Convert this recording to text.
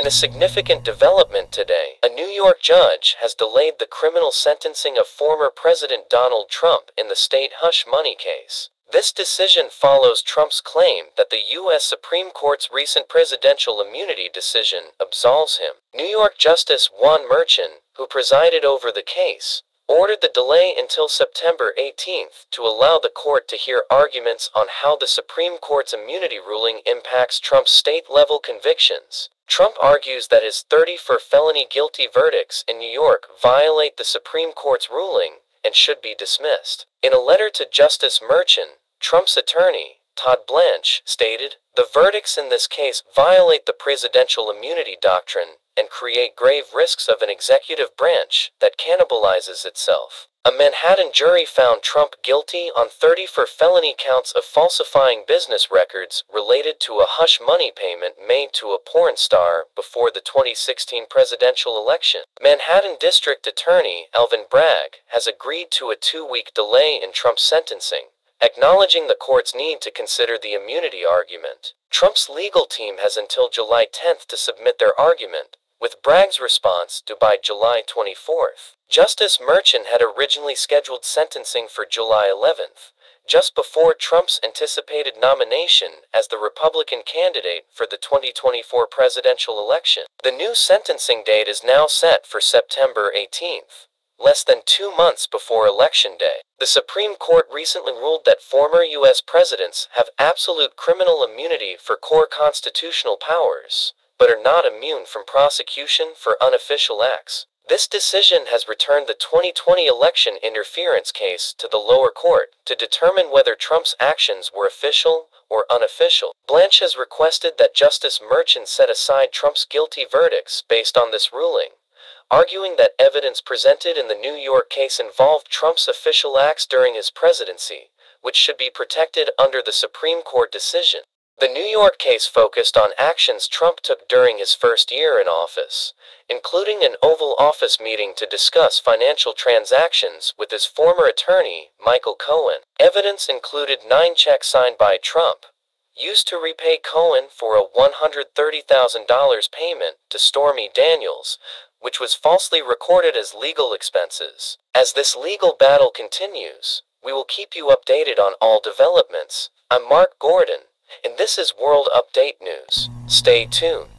In a significant development today, a New York judge has delayed the criminal sentencing of former President Donald Trump in the state hush money case. This decision follows Trump's claim that the U.S. Supreme Court's recent presidential immunity decision absolves him. New York Justice Juan Merchan, who presided over the case, ordered the delay until September 18th to allow the court to hear arguments on how the Supreme Court's immunity ruling impacts Trump's state level convictions. Trump argues that his 30 for felony guilty verdicts in New York violate the Supreme Court's ruling and should be dismissed. In a letter to Justice Merchan, Trump's attorney, Todd Blanche, stated The verdicts in this case violate the presidential immunity doctrine and create grave risks of an executive branch that cannibalizes itself. A Manhattan jury found Trump guilty on 30 for felony counts of falsifying business records related to a hush money payment made to a porn star before the 2016 presidential election. Manhattan District Attorney Alvin Bragg has agreed to a two week delay in Trump's sentencing, acknowledging the court's need to consider the immunity argument. Trump's legal team has until July 10th to submit their argument, with Bragg's response due by July 24th. Justice Merchan had originally scheduled sentencing for July 11th, just before Trump's anticipated nomination as the Republican candidate for the 2024 presidential election. The new sentencing date is now set for September 18th less than two months before Election Day. The Supreme Court recently ruled that former U.S. presidents have absolute criminal immunity for core constitutional powers, but are not immune from prosecution for unofficial acts. This decision has returned the 2020 election interference case to the lower court to determine whether Trump's actions were official or unofficial. Blanche has requested that Justice Merchan set aside Trump's guilty verdicts based on this ruling, arguing that evidence presented in the New York case involved Trump's official acts during his presidency, which should be protected under the Supreme Court decision. The New York case focused on actions Trump took during his first year in office, including an Oval Office meeting to discuss financial transactions with his former attorney, Michael Cohen. Evidence included nine checks signed by Trump, used to repay Cohen for a $130,000 payment to Stormy Daniels, which was falsely recorded as legal expenses. As this legal battle continues, we will keep you updated on all developments. I'm Mark Gordon and this is World Update News. Stay tuned.